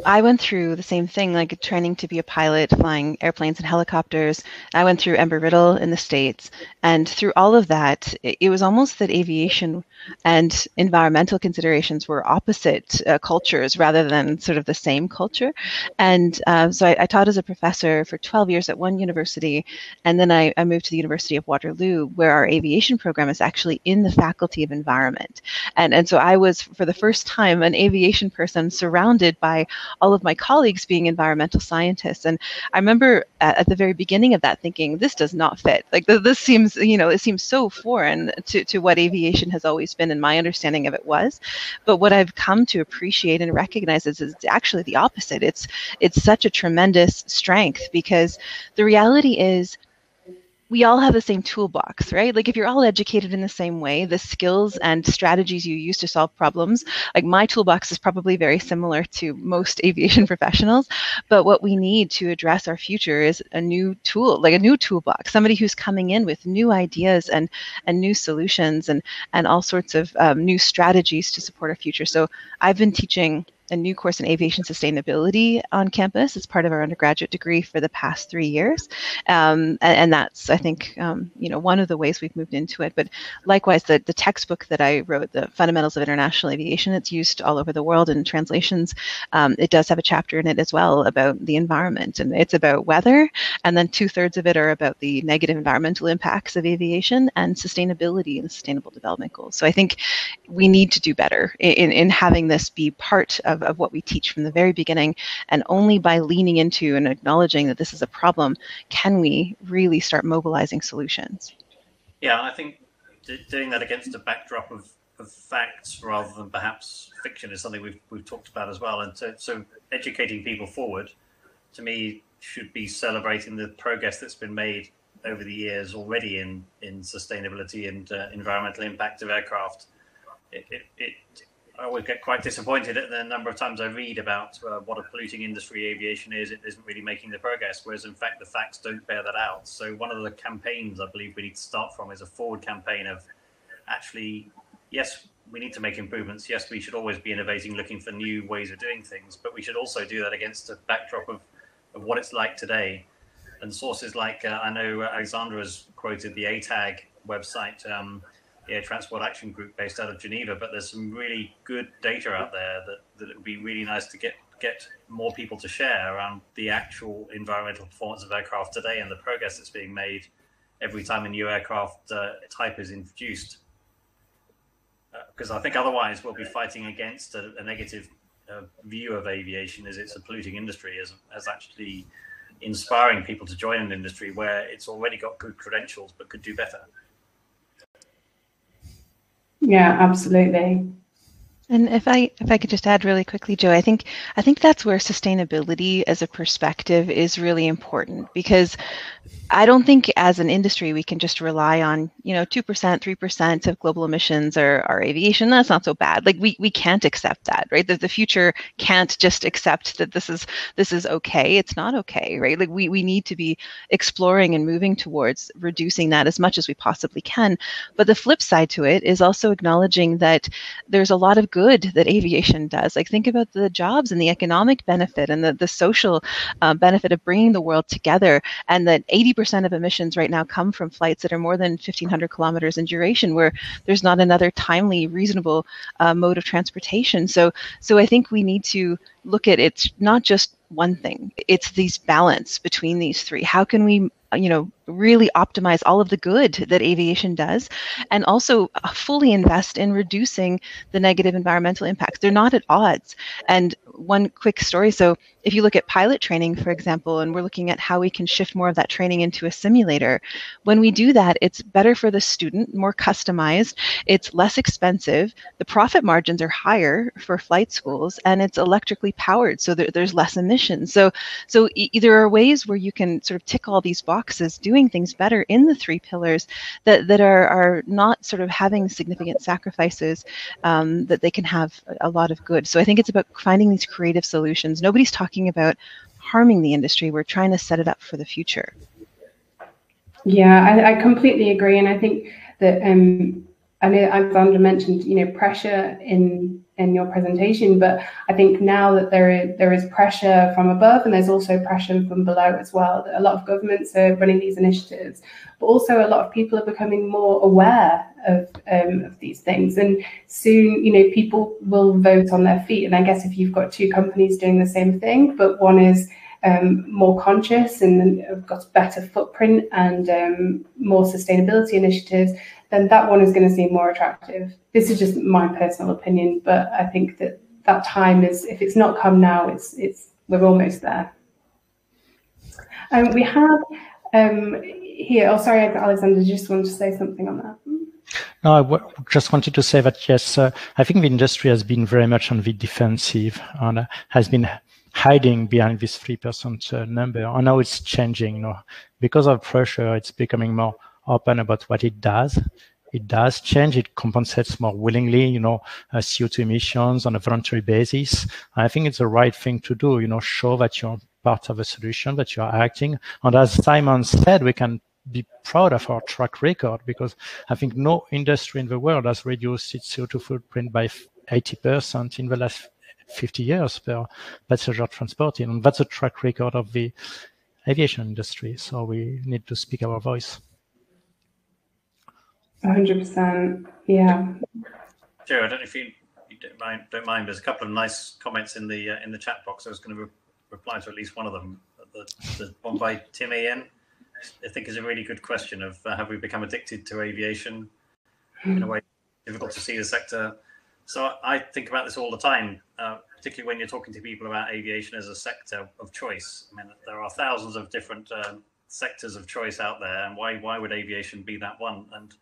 S2: I went through the same thing, like training to be a pilot, flying airplanes and helicopters. I went through Embry-Riddle in the States. And through all of that, it was almost that aviation and environmental considerations were opposite uh, cultures rather than sort of the same culture. And uh, so I, I, taught as a professor for 12 years at one university. And then I, I moved to the University of Waterloo, where our aviation program is actually in the Faculty of Environment. And, and so I was, for the first time, an aviation person surrounded by all of my colleagues being environmental scientists. And I remember at, at the very beginning of that thinking, this does not fit. Like this seems, you know, it seems so foreign to, to what aviation has always been and my understanding of it was. But what I've come to appreciate and recognize is, is actually the opposite. It's it's such a tremendous strength because the reality is we all have the same toolbox, right? Like if you're all educated in the same way, the skills and strategies you use to solve problems, like my toolbox is probably very similar to most *laughs* aviation professionals. But what we need to address our future is a new tool, like a new toolbox, somebody who's coming in with new ideas and and new solutions and and all sorts of um, new strategies to support our future. So I've been teaching a new course in aviation sustainability on campus. It's part of our undergraduate degree for the past three years, um, and, and, that's I think um, you know one of the ways we've moved into it. But likewise, the the textbook that I wrote, the Fundamentals of International Aviation, it's used all over the world in translations. Um, it does have a chapter in it as well about the environment, and it's about weather, and then two thirds of it are about the negative environmental impacts of aviation and sustainability and sustainable development goals. So I think we need to do better in in having this be part of of, of what we teach from the very beginning. And only by leaning into and acknowledging that this is a problem can we really start mobilizing solutions.
S3: Yeah, I think doing that against a backdrop of, of facts rather than perhaps fiction is something we've, we've talked about as well. And so, so educating people forward, to me, should be celebrating the progress that's been made over the years already in in sustainability and uh, environmental impact of aircraft. It, it, it, I always get quite disappointed at the number of times I read about uh, what a polluting industry aviation is. It isn't really making the progress, whereas in fact the facts don't bear that out. So one of the campaigns I believe we need to start from is a forward campaign of actually, yes, we need to make improvements. Yes, we should always be innovating, looking for new ways of doing things, but we should also do that against a backdrop of, of what it's like today. And sources like uh, I know Alexandre has quoted the ATAG website. Um, Air Transport Action Group based out of Geneva, but there's some really good data out there that, that it would be really nice to get get more people to share around the actual environmental performance of aircraft today and the progress that's being made every time a new aircraft uh, type is introduced. Because uh, I think otherwise we'll be fighting against a, a negative uh, view of aviation as it's a polluting industry, as, as actually inspiring people to join an industry where it's already got good credentials but could do better.
S1: Yeah, absolutely.
S2: And if I if I could just add really quickly, Joe, I think I think that's where sustainability as a perspective is really important because I don't think as an industry we can just rely on, you know, 2%, 3% of global emissions or our aviation. That's not so bad. Like we, we can't accept that, right? That the future can't just accept that this is this is okay. It's not okay, right? Like we, we need to be exploring and moving towards reducing that as much as we possibly can. But the flip side to it is also acknowledging that there's a lot of good that aviation does. Like think about the jobs and the economic benefit and the, the social uh, benefit of bringing the world together and that 80 percent of emissions right now come from flights that are more than 1,500 kilometers in duration, where there's not another timely, reasonable uh, mode of transportation. So, so I think we need to look at it's not just one thing; it's these balance between these three. How can we you know really optimize all of the good that aviation does and also uh, fully invest in reducing the negative environmental impacts. They're not at odds. And one quick story so if you look at pilot training for example and we're looking at how we can shift more of that training into a simulator when we do that it's better for the student more customized it's less expensive the profit margins are higher for flight schools and it's electrically powered so there, there's less emissions. So so there are ways where you can sort of tick all these boxes boxes doing things better in the three pillars that, that are, are not sort of having significant sacrifices um, that they can have a lot of good. So i think it's about finding these creative solutions. Nobody's talking about harming the industry. We're trying to set it up for the future.
S1: Yeah i, I completely agree. And i think that um, I know Alexandre mentioned, you know, pressure in in your presentation, but I think now that there is there is pressure from above and there's also pressure from below as well. That a lot of governments are running these initiatives, but also a lot of people are becoming more aware of um, of these things. And soon, you know, people will vote on their feet. And I guess if you've got two companies doing the same thing, but one is um, more conscious and have got better footprint and um, more sustainability initiatives, then that one is going to seem more attractive. This is just my personal opinion, but I think that that time is, if it's not come now, it's it's we're almost there. Um, we have um, here. Oh, sorry, Alexander. Just wanted to say something on that.
S4: No, I w- just wanted to say that yes, uh, I think the industry has been very much on the defensive and uh, has been hiding behind this 3% uh, number. And now it's changing. You know, because of pressure, it's becoming more open about what it does. It does change. It compensates more willingly, you know, uh, CO2 emissions on a voluntary basis. I think it's the right thing to do, you know, show that you're part of a solution, that you're acting. And as Simon said, we can be proud of our track record because I think no industry in the world has reduced its CO2 footprint by 80% in the last 50 years per passenger transporting. And that's a track record of the aviation industry. So we need to speak our voice.
S1: 100%. Yeah.
S3: Joe, I don't know if you, you don't, mind, don't mind. There's a couple of nice comments in the uh, in the chat box. I was going to re- reply to at least one of them. The, the one by Tim Ian, I think is a really good question of uh, have we become addicted to aviation in a way difficult to see the sector. So I think about this all the time, uh, particularly when you're talking to people about aviation as a sector of choice. I mean, there are thousands of different um, sectors of choice out there, and why why would aviation be that one? And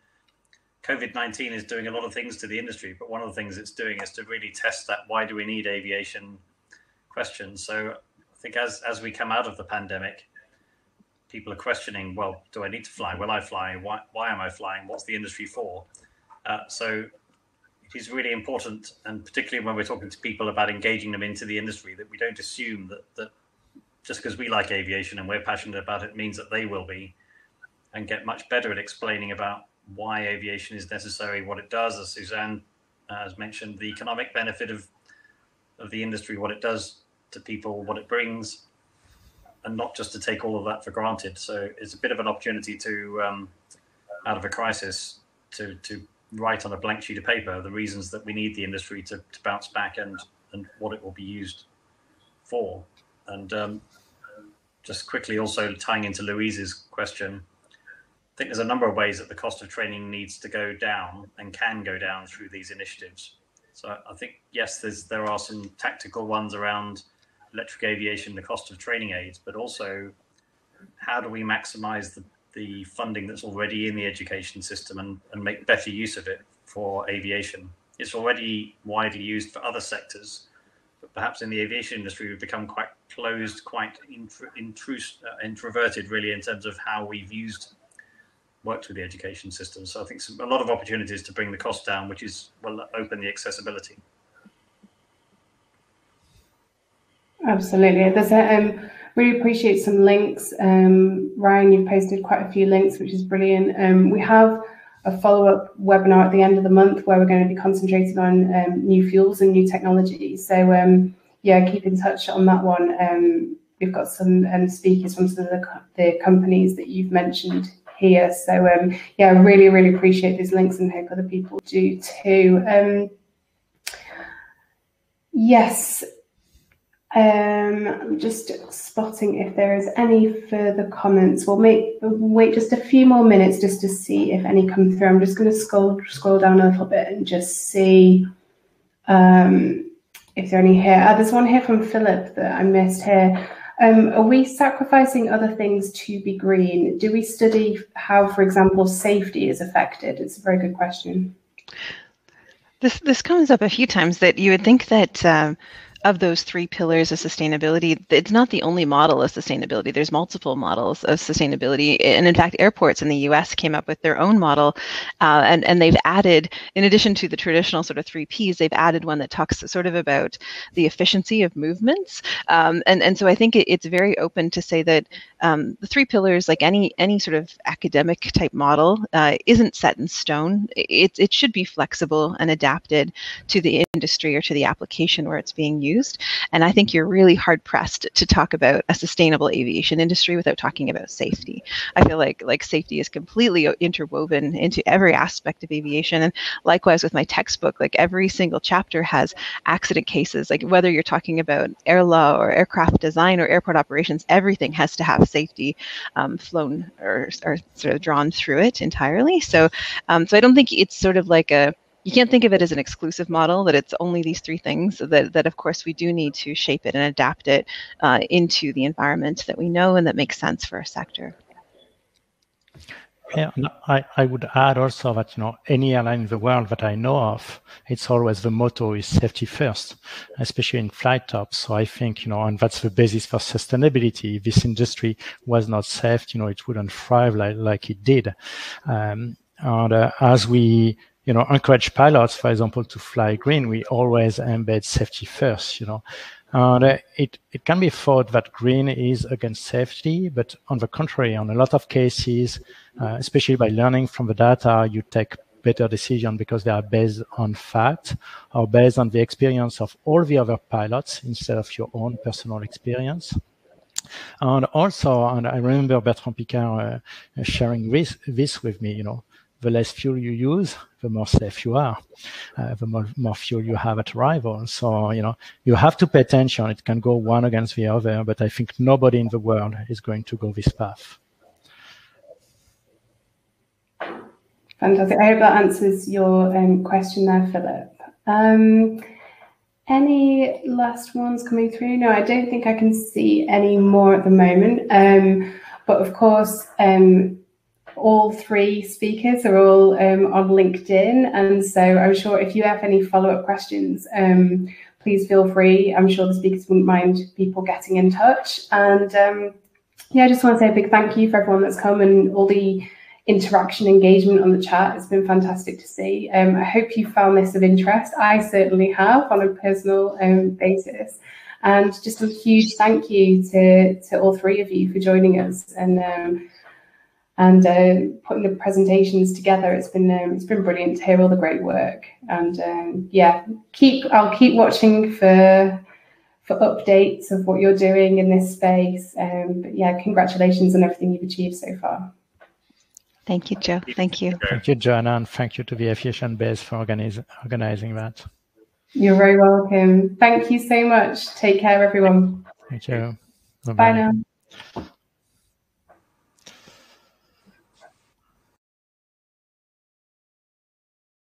S3: COVID 19 is doing a lot of things to the industry, but one of the things it's doing is to really test that why do we need aviation question. So I think as, as we come out of the pandemic, people are questioning well, do I need to fly? Will I fly? Why, why am I flying? What's the industry for? Uh, so is really important, and particularly when we're talking to people about engaging them into the industry, that we don't assume that, that just because we like aviation and we're passionate about it means that they will be, and get much better at explaining about why aviation is necessary, what it does, as Suzanne uh, has mentioned, the economic benefit of of the industry, what it does to people, what it brings, and not just to take all of that for granted. So it's a bit of an opportunity to, um, out of a crisis, to to write on a blank sheet of paper the reasons that we need the industry to, to bounce back and and what it will be used for. And um, just quickly, also tying into Louise's question, I think there's a number of ways that the cost of training needs to go down and can go down through these initiatives. So I think yes, there are some tactical ones around electric aviation, the cost of training aids, but also how do we maximize the, the funding that's already in the education system and, and make better use of it for aviation? It's already widely used for other sectors, but perhaps in the aviation industry, we've become quite closed, quite intro, intrus, uh, introverted, really, in terms of how we've used worked with the education system. So I think some, a lot of opportunities to bring the cost down, which is will open the accessibility.
S1: Absolutely. There's a um, really appreciate some links. Um, Ryan, you've posted quite a few links, which is brilliant. Um, we have a follow-up webinar at the end of the month where we're going to be concentrating on um, new fuels and new technologies. So um, yeah, keep in touch on that one. Um, we've got some um, speakers from some of the, the companies that you've mentioned here. So um, yeah, really, really appreciate these links and hope other people do too. Um, yes, um, I'm just spotting if there is any further comments. We'll make wait just a few more minutes just to see if any come through. I'm just going to scroll scroll down a little bit and just see um, if there are any here. Uh, there's one here from Philip that I missed here. Um, are we sacrificing other things to be green? Do we study how, for example, safety is affected? It's a very good question.
S2: This this comes up a few times that you would think that um, of those three pillars of sustainability, it's not the only model of sustainability. There's multiple models of sustainability, and in fact, airports in the U.S. came up with their own model, uh, and and they've added, in addition to the traditional sort of three Ps, they've added one that talks sort of about the efficiency of movements, um, and and so I think it, it's very open to say that um, the three pillars, like any any sort of academic type model, uh, isn't set in stone. It it should be flexible and adapted to the industry or to the application where it's being used used. And I think you're really hard pressed to talk about a sustainable aviation industry without talking about safety. I feel like like safety is completely interwoven into every aspect of aviation. And likewise with my textbook, like every single chapter has accident cases. Like whether you're talking about air law or aircraft design or airport operations, everything has to have safety um, flown or, or sort of drawn through it entirely. So um, so I don't think it's sort of like a you can't think of it as an exclusive model that it's only these three things that, that of course we do need to shape it and adapt it uh, into the environment that we know and that makes sense for our sector
S4: Yeah, I, I would add also that you know any airline in the world that I know of, it's always the motto is safety first, especially in flight ops. So I think you know, and that's the basis for sustainability. If this industry was not safe, you know, it wouldn't thrive like like it did. Um, and uh, as we you know encourage pilots, for example, to fly green, we always embed safety first. You know, and uh, it, it can be thought that green is against safety, but on the contrary, on a lot of cases, uh, especially by learning from the data, you take better decision because they are based on fact or based on the experience of all the other pilots instead of your own personal experience. And also, and I remember Bertrand Piccard uh, sharing this, this with me, you know, the less fuel you use, the more safe you are, uh, the more, more fuel you have at arrival. So, you know, you have to pay attention. It can go one against the other, but I think nobody in the world is going to go this path.
S1: Fantastic. I hope that answers your um, question there, Philip. Um, any last ones coming through? No, I don't think I can see any more at the moment. Um, but of course, um, all three speakers are all um, on LinkedIn. And so I'm sure if you have any follow up questions, um, please feel free. I'm sure the speakers wouldn't mind people getting in touch. And um, yeah, I just want to say a big thank you for everyone that's come and all the interaction engagement on the chat. It's been fantastic to see. Um, I hope you found this of interest. I certainly have on a personal um, basis. And just a huge thank you to, to all three of you for joining us. And um, and uh, putting the presentations together. It's been um, it's been brilliant to hear all the great work, and um, yeah, keep I'll keep watching for for updates of what you're doing in this space. Um, but yeah, congratulations on everything you've achieved so far.
S2: Thank you, Joe. Thank you.
S4: Thank you, Joanna, and thank you to the Aviation Base for organize, organizing that.
S1: You're very welcome. Thank you so much. Take care, everyone.
S4: Thank you.
S1: Bye, Bye now.